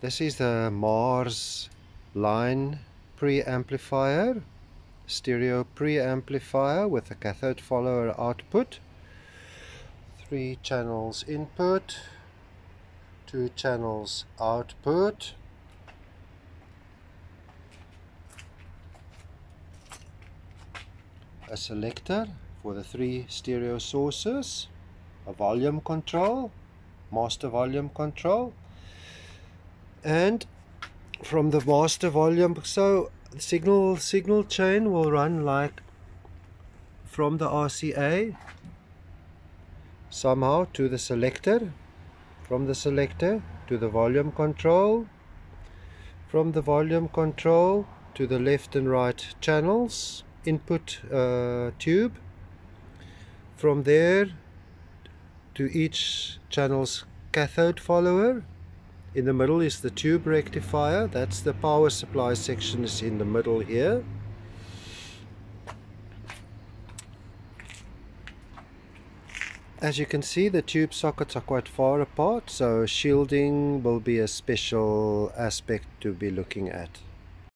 This is the Mars line preamplifier, stereo preamplifier with a cathode follower output. Three channels input, two channels output. A selector for the three stereo sources, a volume control, master volume control, and from the master volume so signal signal chain will run like from the RCA somehow to the selector from the selector to the volume control from the volume control to the left and right channels input uh, tube. From there to each channel's cathode follower in the middle is the tube rectifier. That's the power supply section is in the middle here. As you can see the tube sockets are quite far apart so shielding will be a special aspect to be looking at